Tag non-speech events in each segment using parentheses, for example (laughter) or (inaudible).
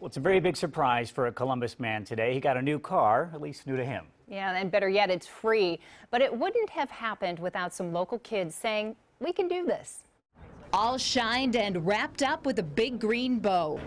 Well, it's a very big surprise for a Columbus man today. He got a new car, at least new to him. Yeah, and better yet, it's free. But it wouldn't have happened without some local kids saying, we can do this. All shined and wrapped up with a big green bow.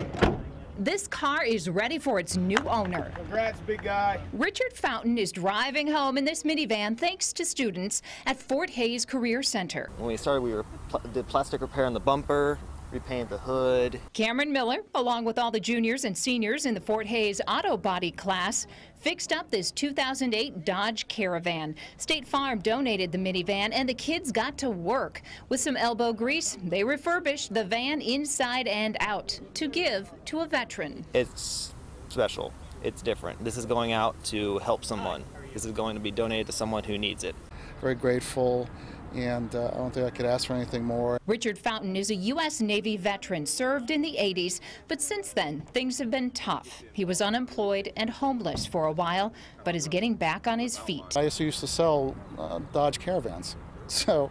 This car is ready for its new owner. Congrats, big guy. Richard Fountain is driving home in this minivan thanks to students at Fort Hayes Career Center. When we started, we were pl did plastic repair on the bumper, repainted the hood. Cameron Miller, along with all the juniors and seniors in the Fort Hayes Auto Body class, fixed up this 2008 Dodge Caravan. State Farm donated the minivan and the kids got to work. With some elbow grease, they refurbished the van inside and out to give to a veteran. It's special. It's different. This is going out to help someone. This is going to be donated to someone who needs it. Very grateful, and uh, I don't think I could ask for anything more. Richard Fountain is a U.S. Navy veteran, served in the 80s, but since then, things have been tough. He was unemployed and homeless for a while, but is getting back on his feet. I used to, sell uh, Dodge Caravans. (laughs) So,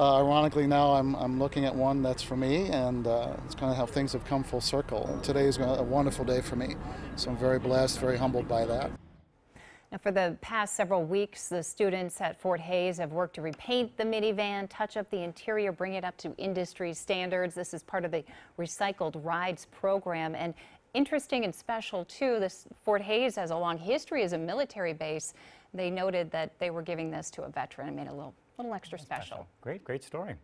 uh, ironically, now I'm, I'm looking at one that's for me, and uh, it's kind of how things have come full circle. Today is a wonderful day for me, so I'm very blessed, very humbled by that. Now, for the past several weeks, the students at Fort Hayes have worked to repaint the minivan, touch up the interior, bring it up to industry standards. This is part of the Recycled Rides program. And interesting and special, too, this Fort Hayes has a long history as a military base. They noted that they were giving this to a veteran and made it a little, little extra special. Great, great story.